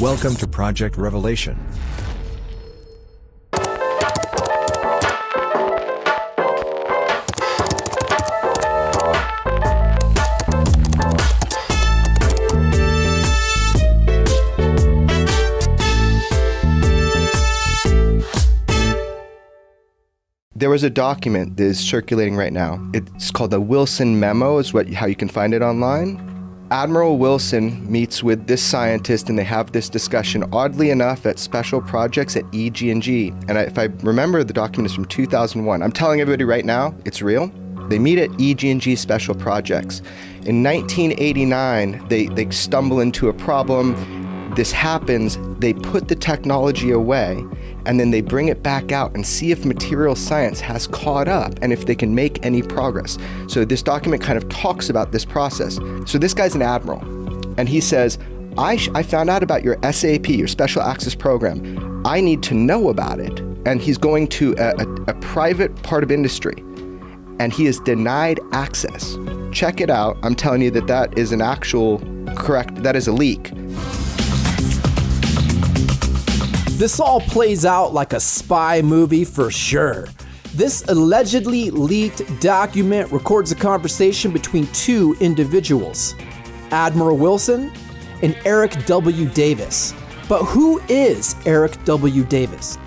Welcome to Project Revelation. There was a document that is circulating right now. It's called the Wilson Memo, is what how you can find it online. Admiral Wilson meets with this scientist and they have this discussion oddly enough at special projects at EG&G. And if I remember the document is from 2001. I'm telling everybody right now, it's real. They meet at EG&G special projects. In 1989, they, they stumble into a problem. This happens, they put the technology away and then they bring it back out and see if material science has caught up and if they can make any progress. So this document kind of talks about this process. So this guy's an admiral, and he says, I, I found out about your SAP, your Special Access Program. I need to know about it. And he's going to a, a, a private part of industry, and he is denied access. Check it out. I'm telling you that that is an actual correct, that is a leak. This all plays out like a spy movie for sure. This allegedly leaked document records a conversation between two individuals Admiral Wilson and Eric W. Davis. But who is Eric W. Davis?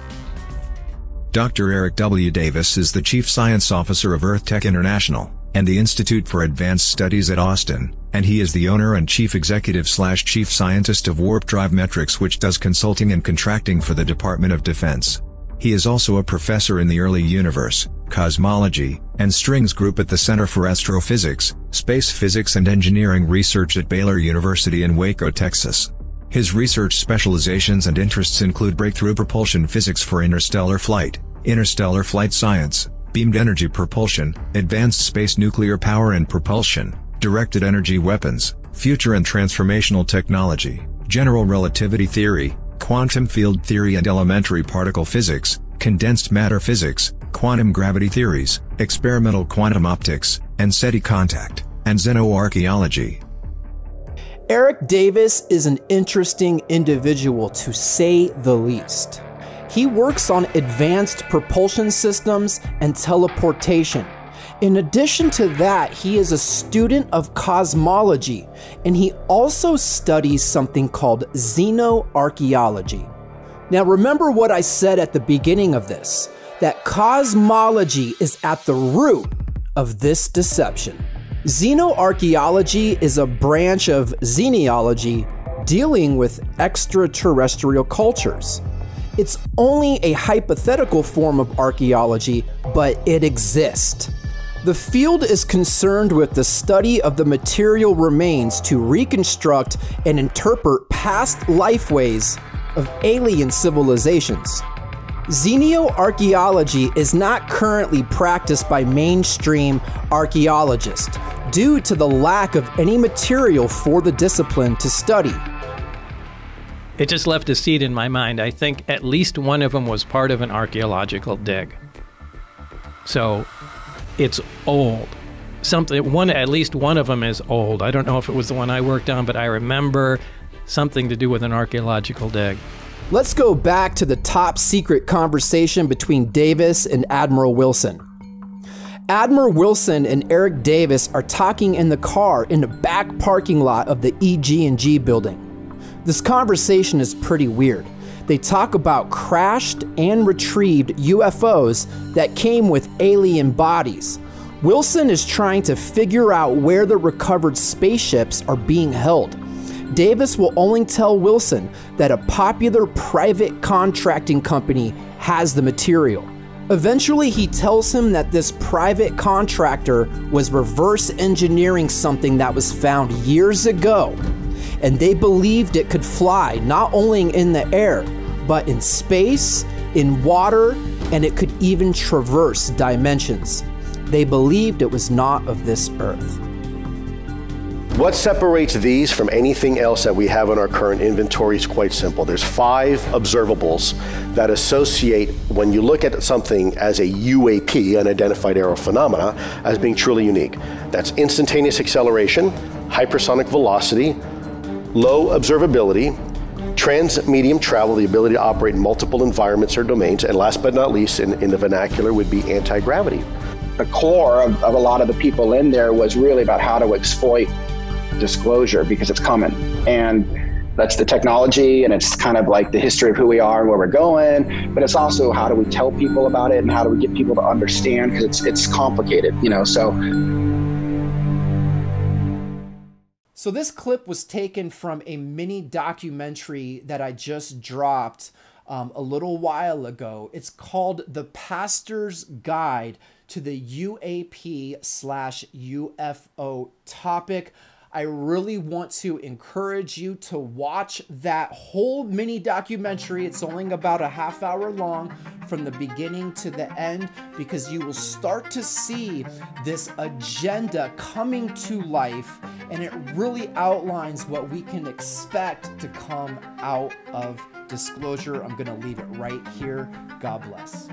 Dr. Eric W. Davis is the Chief Science Officer of Earth Tech International and the Institute for Advanced Studies at Austin, and he is the owner and chief executive slash chief scientist of Warp Drive Metrics which does consulting and contracting for the Department of Defense. He is also a professor in the early universe, cosmology, and strings group at the Center for Astrophysics, Space Physics and Engineering Research at Baylor University in Waco, Texas. His research specializations and interests include breakthrough propulsion physics for interstellar flight, interstellar flight science, beamed energy propulsion, advanced space nuclear power and propulsion, directed energy weapons, future and transformational technology, general relativity theory, quantum field theory and elementary particle physics, condensed matter physics, quantum gravity theories, experimental quantum optics, and SETI contact, and xenoarchaeology. Eric Davis is an interesting individual to say the least. He works on advanced propulsion systems and teleportation. In addition to that, he is a student of cosmology and he also studies something called xenoarchaeology. Now, remember what I said at the beginning of this that cosmology is at the root of this deception. Xenoarchaeology is a branch of xenology dealing with extraterrestrial cultures. It's only a hypothetical form of archaeology, but it exists. The field is concerned with the study of the material remains to reconstruct and interpret past lifeways of alien civilizations. Xenoarchaeology is not currently practiced by mainstream archaeologists due to the lack of any material for the discipline to study. It just left a seed in my mind. I think at least one of them was part of an archaeological dig. So it's old. Something one at least one of them is old. I don't know if it was the one I worked on, but I remember something to do with an archaeological dig. Let's go back to the top secret conversation between Davis and Admiral Wilson. Admiral Wilson and Eric Davis are talking in the car in the back parking lot of the EG&G building. This conversation is pretty weird. They talk about crashed and retrieved UFOs that came with alien bodies. Wilson is trying to figure out where the recovered spaceships are being held. Davis will only tell Wilson that a popular private contracting company has the material. Eventually, he tells him that this private contractor was reverse engineering something that was found years ago and they believed it could fly not only in the air, but in space, in water, and it could even traverse dimensions. They believed it was not of this earth. What separates these from anything else that we have in our current inventory is quite simple. There's five observables that associate when you look at something as a UAP, unidentified aerial phenomena, as being truly unique. That's instantaneous acceleration, hypersonic velocity, low observability, Trans-medium travel, the ability to operate in multiple environments or domains, and last but not least, in, in the vernacular, would be anti-gravity. The core of, of a lot of the people in there was really about how to exploit disclosure because it's coming. And that's the technology and it's kind of like the history of who we are and where we're going but it's also how do we tell people about it and how do we get people to understand because it's it's complicated you know so so this clip was taken from a mini documentary that I just dropped um, a little while ago. It's called The Pastor's Guide to the UAP slash UFO topic. I really want to encourage you to watch that whole mini documentary. It's only about a half hour long from the beginning to the end because you will start to see this agenda coming to life and it really outlines what we can expect to come out of disclosure. I'm going to leave it right here. God bless.